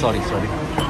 sorry sorry.